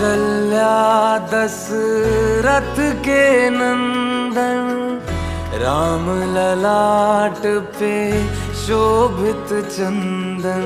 कौशल्या दशरथ के नंदन राम ललाट पे शोभित चंदन।